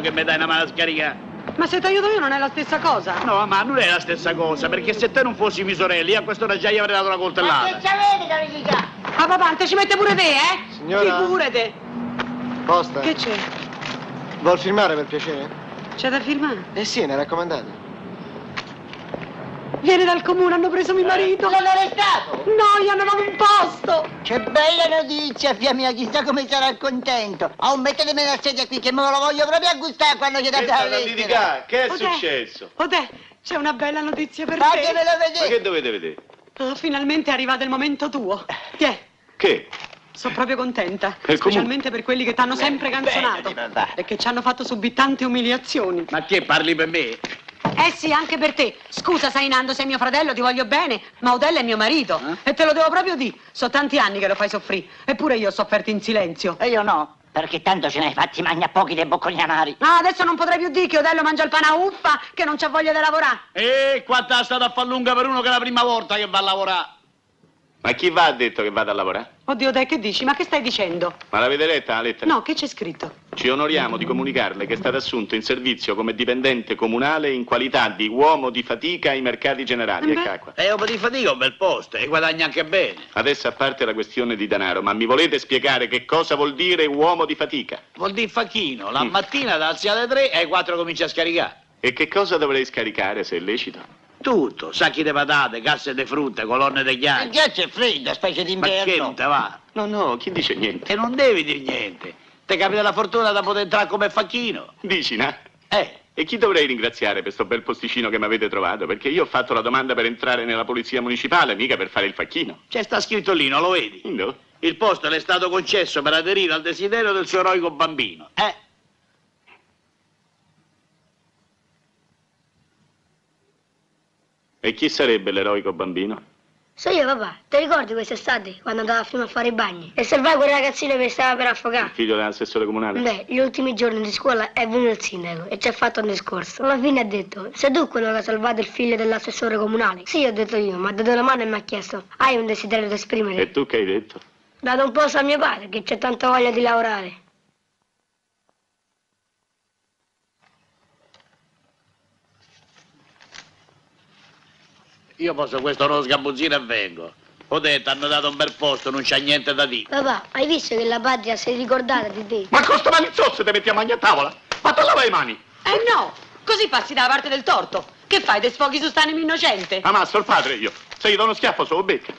giorno che mi dai una mano a scaricare. Ma se ti aiuto io non è la stessa cosa. No, ma non è la stessa cosa, perché se te non fossi mia sorella, io a quest'ora già gli avrei dato una Ma coltellata. che c'avete da visitare? Ah, papà, te ci mette pure te, eh? Signora? Figurate. Posta? Che c'è? Vuol firmare per piacere? C'è da firmare? Eh sì, ne raccomandate. Viene dal comune, hanno preso mio marito. L'hanno arrestato? No, posto. Che bella notizia, figlia mia, chissà come sarà contento. Oh, mettetemi la sedia qui che me lo voglio proprio a gustare quando gli date la lettera. Che è Odè, successo? Odè, c'è una bella notizia per te. Fatemelo Ma vedere. che dovete vedere? Oh, finalmente è arrivato il momento tuo. Tiè, Che? sono proprio contenta. E comunque- Specialmente per quelli che ti hanno sempre canzonato. E che ci hanno fatto subire tante umiliazioni. Ma che parli per me? Eh sì, anche per te. Scusa, sai Nando, sei mio fratello, ti voglio bene, ma Odella è mio marito. E te lo devo proprio dire. Sono tanti anni che lo fai soffrire. Eppure io ho sofferto in silenzio. E io no, perché tanto ce ne hai fatti magna pochi dei bocconi amari. No, adesso non potrei più dire che Odello mangia il pane a uffa, che non c'ha voglia di lavorare. E quanta è stata a far lunga per uno che è la prima volta che va a lavorare? Ma chi va ha detto che vada a lavorare? Oddio, dai, che dici? Ma che stai dicendo? Ma l'avete letta la lettera? No, che c'è scritto? Ci onoriamo di comunicarle che è stato assunto in servizio come dipendente comunale in qualità di uomo di fatica ai mercati generali. Eh Ecco beh. E un po' di fatica, un bel posto, e guadagna anche bene. Adesso a parte la questione di denaro, ma mi volete spiegare che cosa vuol dire uomo di fatica? Vuol dire facchino, la Mm. mattina da alzi alle tre e alle quattro comincia a scaricare. E che cosa dovrei scaricare se è lecito? Tutto, sacchi di patate, casse di frutta, colonne di Il ghiaccio. ghiaccio è freddo, specie Ma che d'inverno. non te va? No, no, chi dice niente? E non devi dire niente. Ti capita la fortuna da poter entrare come facchino. Dici, no? Eh, E chi dovrei ringraziare per sto bel posticino che mi avete trovato? Perché io ho fatto la domanda per entrare nella polizia municipale, mica per fare il facchino. c'è sta scritto lì, non lo vedi? No? Il posto le è stato concesso per aderire al desiderio del suo eroico bambino. Eh, E chi sarebbe l'eroico bambino? So io, papà, ti ricordi quest'estate quando andavo prima a fare i bagni? E salvai quel ragazzino che stava per Il affogare? figlio dell'assessore comunale? Beh, gli ultimi giorni di scuola è venuto il sindaco e ci ha fatto un discorso. Alla fine ha detto, sei tu quello che ha salvato il figlio dell'assessore comunale? Sì, ho detto io, ma ha dato la mano e mi ha chiesto, hai un desiderio da esprimere? E tu che hai detto? Dato un posto a mio padre, che c'è tanta voglia di lavorare. Io posso questo uno sgabuzzino e vengo. Ho detto, hanno dato un bel posto, non c'è niente da dire. Papà, hai visto che la patria si è ricordata di te? Ma con sto manizzozzo ti metti a mangiare a tavola? Ma te lava le mani! Eh no, così passi dalla parte del torto. Che fai, te sfoghi su st'animo innocente? Ammazzo il padre io. Se gli do uno schiaffo solo becca.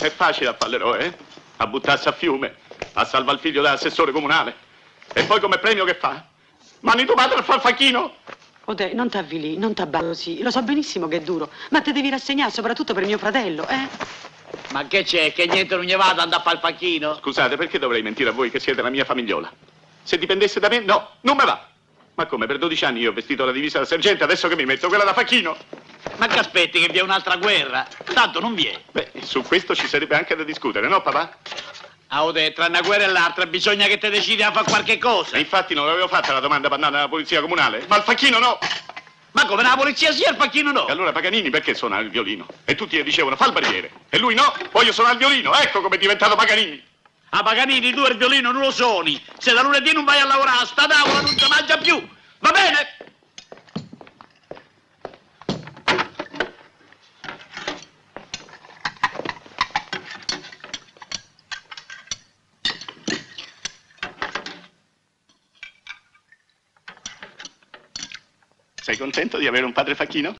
È facile a fall'eroe, eh? A buttarsi a fiume, a salvare il figlio dell'assessore comunale. E poi come premio che fa? Mani tuo padre a far facchino? Odè, non t'avvili, non t'abbalo così. Lo so benissimo che è duro, ma te devi rassegnare soprattutto per mio fratello, eh? Ma che c'è? Che niente non gli va ad andare a fare il facchino? Scusate, perché dovrei mentire a voi che siete la mia famigliola? Se dipendesse da me, no, non me va. Ma come, per 12 anni io ho vestito la divisa da sergente, adesso che mi metto quella da facchino? Ma che aspetti che vi è un'altra guerra? Tanto non vi è. Beh, su questo ci sarebbe anche da discutere, no papà? Ah, detto, tra una guerra e l'altra bisogna che te decidi a fare qualche cosa. E infatti non l'avevo fatta la domanda per andare alla polizia comunale, ma il facchino no! Ma come la polizia sia, il facchino no? E allora Paganini perché suona il violino? E tutti gli dicevano fa il barriere. E lui no, voglio suonare il violino, ecco come è diventato Paganini. A Paganini tu e il violino non lo suoni. Se da lunedì non vai a lavorare, sta tavola non si mangia più. Va bene? Sei contento di avere un padre facchino?